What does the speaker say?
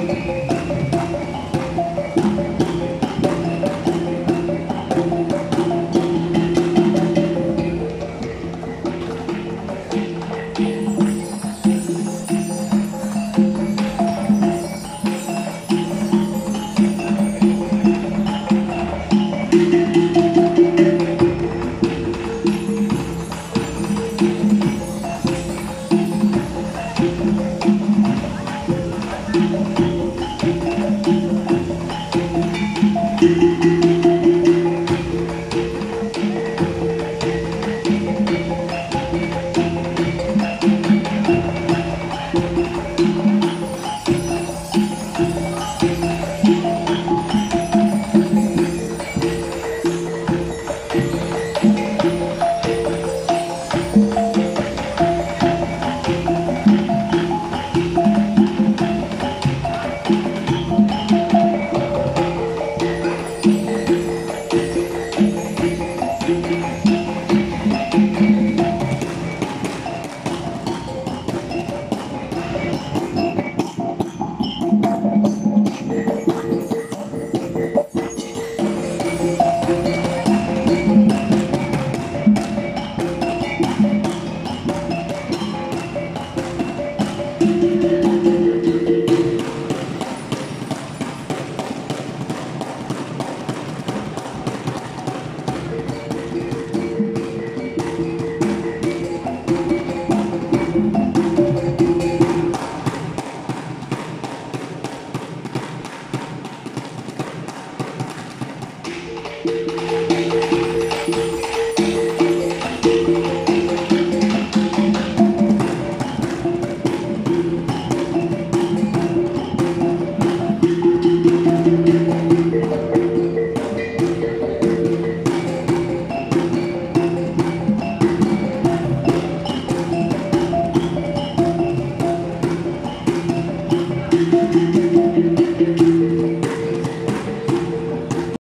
Thank you. Thank Thank you.